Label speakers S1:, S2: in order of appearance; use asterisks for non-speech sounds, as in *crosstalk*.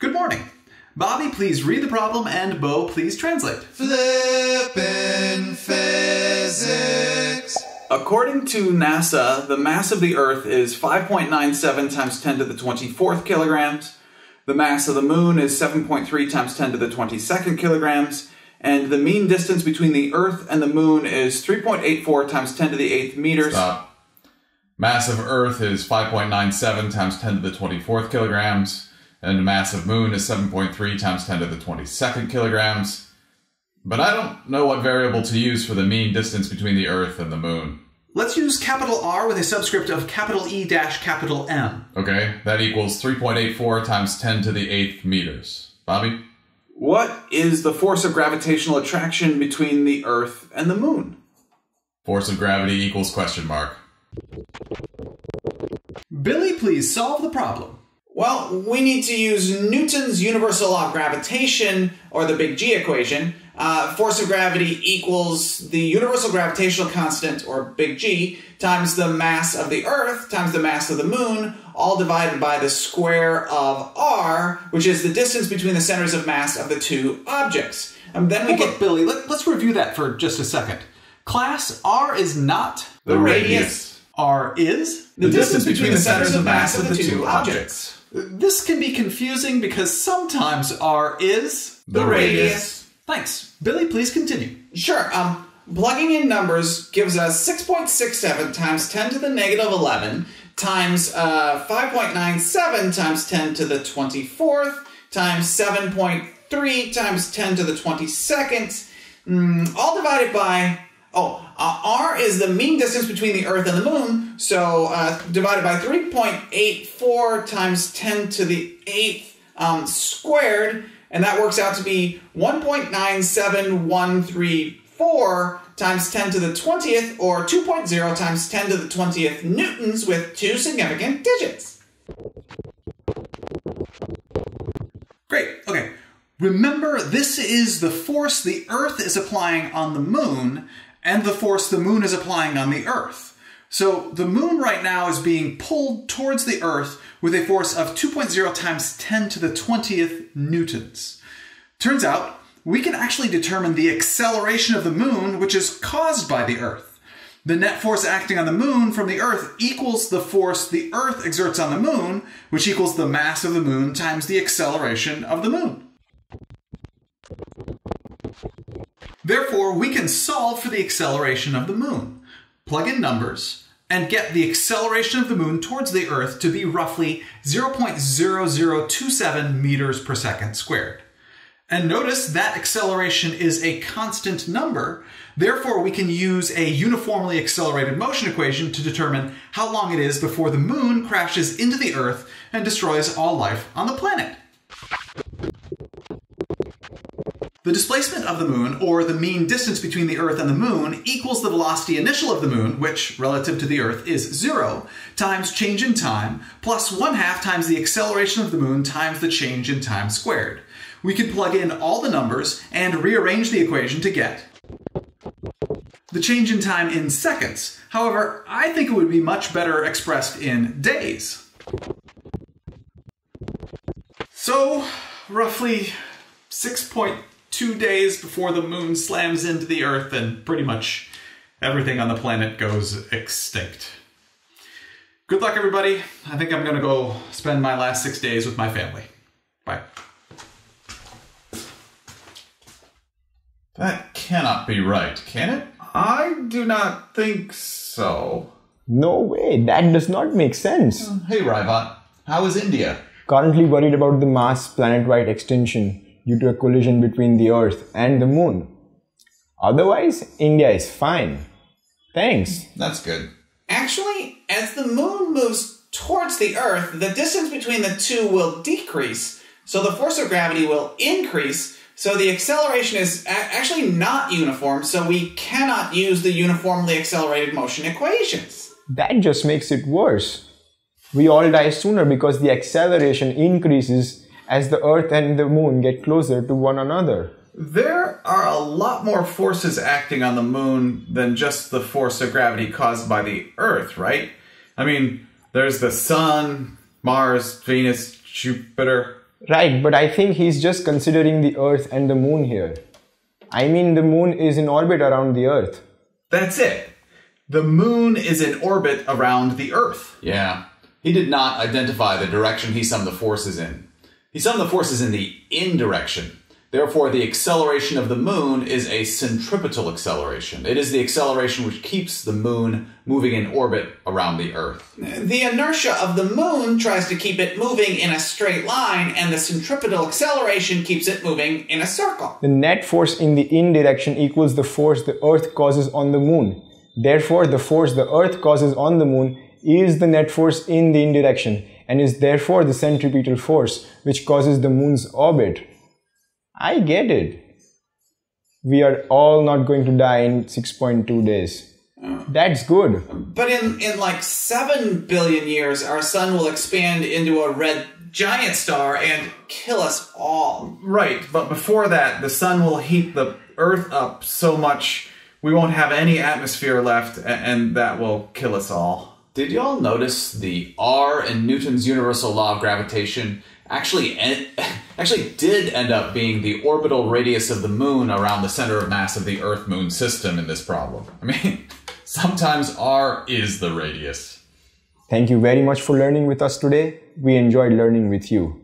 S1: Good morning. Bobby, please read the problem, and Bo, please translate.
S2: Flippin' physics.
S1: According to NASA, the mass of the Earth is 5.97 times 10 to the 24th kilograms. The mass of the Moon is 7.3 times 10 to the 22nd kilograms. And the mean distance between the Earth and the Moon is 3.84 times 10 to the 8th meters.
S2: Stop. Mass of Earth is 5.97 times 10 to the 24th kilograms, and the mass of Moon is 7.3 times 10 to the 22nd kilograms. But I don't know what variable to use for the mean distance between the Earth and the Moon.
S1: Let's use capital R with a subscript of capital E dash capital M.
S2: Okay, that equals 3.84 times 10 to the 8th meters. Bobby?
S1: What is the force of gravitational attraction between the Earth and the Moon?
S2: Force of gravity equals question mark.
S1: Billy, please solve the problem.
S3: Well, we need to use Newton's universal law of gravitation, or the big G equation. Uh, force of gravity equals the universal gravitational constant, or big G, times the mass of the Earth times the mass of the Moon, all divided by the square of R, which is the distance between the centers of mass of the two objects. And then we
S1: Hold
S3: get
S1: up, Billy, let, us review that for just a second. Class, R is not
S2: The
S3: radius.
S1: R is.
S3: the distance between the centers of mass of the two objects.
S1: This can be confusing because sometimes R is.
S2: The
S3: radius.
S1: Thanks. Billy, please continue.
S3: Sure. Um, plugging in numbers gives us 6.67 times 10 to the negative 11 times uh, 5.97 times 10 to the 24th times 7.3 times 10 to the 22nd, mm, all divided by. Oh, uh, r is the mean distance between the Earth and the Moon, so uh, divided by 3.84 times 10 to the 8th um, squared, and that works out to be 1.97134 times 10 to the 20th, or 2.0 times 10 to the 20th newtons with two significant digits.
S1: Great. Okay. Remember, this is the force the Earth is applying on the Moon and the force the Moon is applying on the Earth. So the Moon right now is being pulled towards the Earth with a force of 2.0 times 10 to the 20th newtons. Turns out, we can actually determine the acceleration of the Moon, which is caused by the Earth. The net force acting on the moon from the Earth equals the force the Earth exerts on the moon, which equals the mass of the moon times the acceleration of the moon. Therefore, we can solve for the acceleration of the moon, plug in numbers, and get the acceleration of the moon towards the Earth to be roughly 0.0027 meters per second squared. And notice that acceleration is a constant number. Therefore, we can use a uniformly accelerated motion equation to determine how long it is before the moon crashes into the Earth and destroys all life on the planet. The displacement of the moon, or the mean distance between the Earth and the moon, equals the velocity initial of the moon, which, relative to the Earth, is zero, times change in time, plus one half times the acceleration of the moon times the change in time squared. We can plug in all the numbers and rearrange the equation to get the change in time in seconds. However, I think it would be much better expressed in days. So, roughly 6.2 days before the moon slams into the earth and pretty much everything on the planet goes extinct. Good luck, everybody. I think I'm gonna go spend my last six days with my family. Bye.
S2: That cannot be right, can it?
S1: I do not think so.
S4: No way, that does not make sense.
S2: Hey, Raivat, how is India?
S4: Currently worried about the Mars planet wide extinction due to a collision between the Earth and the Moon. Otherwise, India is fine. Thanks.
S2: That's good.
S3: Actually, as the moon moves towards the Earth, the distance between the two will decrease, so the force of gravity will increase. So the acceleration is actually not uniform, so we cannot use the uniformly accelerated motion equations.
S4: That just makes it worse. We all die sooner because the acceleration increases as the Earth and the Moon get closer to one another.
S1: There are a lot more forces acting on the moon than just the force of gravity caused by the Earth, right? I mean, there's the sun, Mars, Venus, Jupiter.
S4: Right, but I think he's just considering the Earth and the Moon here. I mean, the Moon is in orbit around the Earth.
S1: That's it. The moon is in orbit around the Earth.
S3: Yeah. He did not identify the direction he summed the forces in. He summed the forces in the in direction. Therefore, the acceleration of the moon is a centripetal acceleration. It is the acceleration which keeps the moon moving in orbit around the Earth. The inertia of the moon tries to keep it moving in a straight line, and the centripetal acceleration keeps it moving in a circle.
S4: The net force in the in direction equals the force the Earth causes on the Moon. Therefore, the force the Earth causes on the Moon is the net force in the in direction and is therefore the centripetal force which causes the Moon's orbit. I get it. We are all not going to die in 6.2 days. That's good.
S3: But in, in like 7 billion years, our sun will expand into a red giant star and kill us all.
S1: Right, but before that, the sun will heat the Earth up so much we won't have any atmosphere left, and that will kill us all.
S3: Did y'all notice the R in Newton's universal law of gravitation actually en- *laughs* actually did end up being the orbital radius of the moon around the center of mass of the
S2: Earth Moon system in this problem. I mean, *laughs* sometimes R is the radius.
S4: Thank you very much for learning with us today. We enjoyed learning with you.